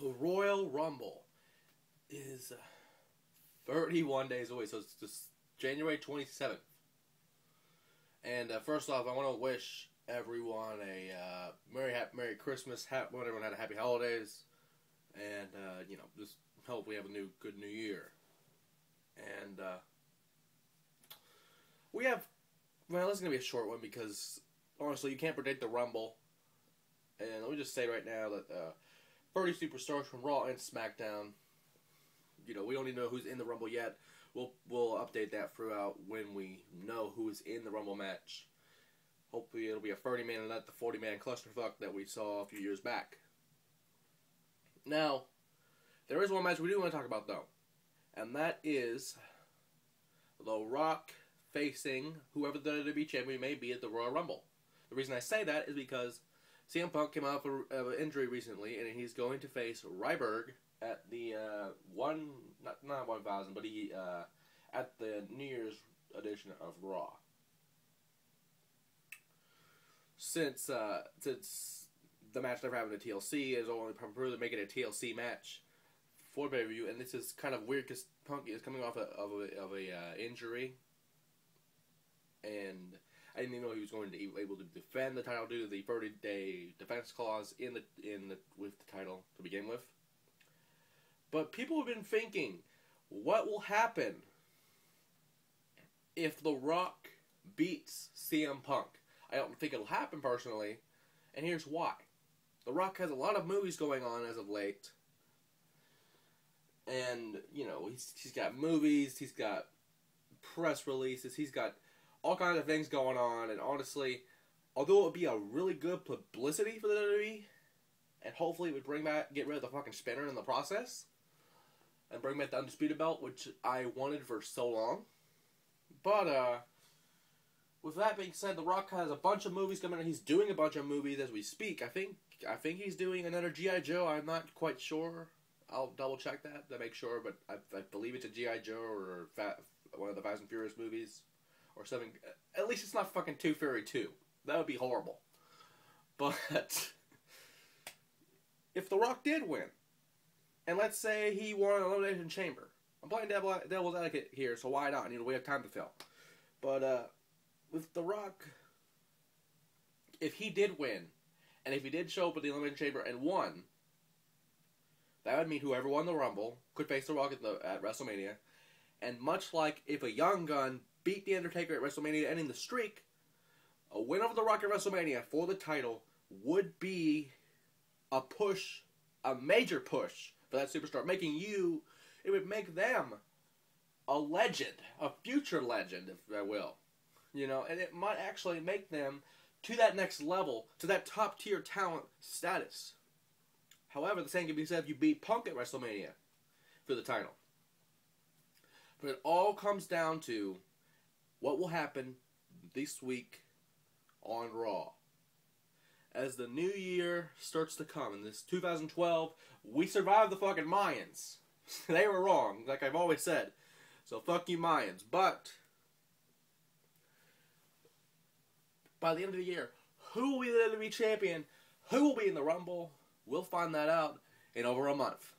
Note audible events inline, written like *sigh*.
the Royal Rumble is uh, 31 days away, so it's just January 27th. And uh, first off, I want to wish everyone a uh, Merry ha- Merry Christmas, ha- everyone had a Happy Holidays, and uh, you know, just hope we have a new good New Year. And uh, we have, well, this is gonna be a short one because honestly, you can't predict the Rumble. And let me just say right now that uh, 30 superstars from Raw and SmackDown. You know, we don't even know who's in the Rumble yet. We'll we'll update that throughout when we know who is in the Rumble match. Hopefully, it'll be a 30 man and not the 40 man clusterfuck that we saw a few years back. Now, there is one match we do want to talk about though, and that is The Rock facing whoever the WWE champion may be at the Royal Rumble. The reason I say that is because CM Punk came off of an injury recently, and he's going to face Ryback at the uh, one not not one thousand, but he uh, at the New Year's edition of Raw. Since uh, since the match never happened at TLC is only probably making a TLC match for pay per view, and this is kind of weird because Punk is coming off a, of a of a uh, injury, and I didn't even know he was going to be able to defend the title due to the 30 day defense clause in the in the with the title to begin with. But people have been thinking, what will happen if The Rock beats CM Punk? I don't think it'll happen personally, and here's why. The Rock has a lot of movies going on as of late. And, you know, he's, he's got movies, he's got press releases, he's got all kinds of things going on, and honestly, although it would be a really good publicity for the WWE, and hopefully it would bring back, get rid of the fucking spinner in the process, and bring back the Undisputed Belt, which I wanted for so long. But, uh, with that being said, The Rock has a bunch of movies coming out. He's doing a bunch of movies as we speak. I think I think he's doing another G.I. Joe. I'm not quite sure. I'll double check that to make sure, but I, I believe it's a G.I. Joe or Fat, one of the Fast and Furious movies or something. At least it's not fucking Tooth Fairy 2. That would be horrible. But *laughs* if The Rock did win, and let's say he won an Elimination Chamber, I'm playing devil, devil's advocate here, so why not? You know, we have time to fill. But uh, with The Rock, if he did win, and if he did show up at the Elimination Chamber and won, that would mean whoever won the Rumble could face The Rock at, the, at WrestleMania. And much like if a young gun beat The Undertaker at WrestleMania, ending the streak, a win over The Rock at WrestleMania for the title would be a push, a major push for that superstar, making you, it would make them a legend, a future legend, if I will. You know, and it might actually make them to that next level, to that top tier talent status. However, the same can be said if you beat Punk at WrestleMania for the title. But it all comes down to what will happen this week on Raw. As the new year starts to come, in this 2012, we survived the fucking Mayans. *laughs* they were wrong, like I've always said. So fuck you Mayans. But by the end of the year, who will be the WWE champion? Who will be in the Rumble? We'll find that out in over a month.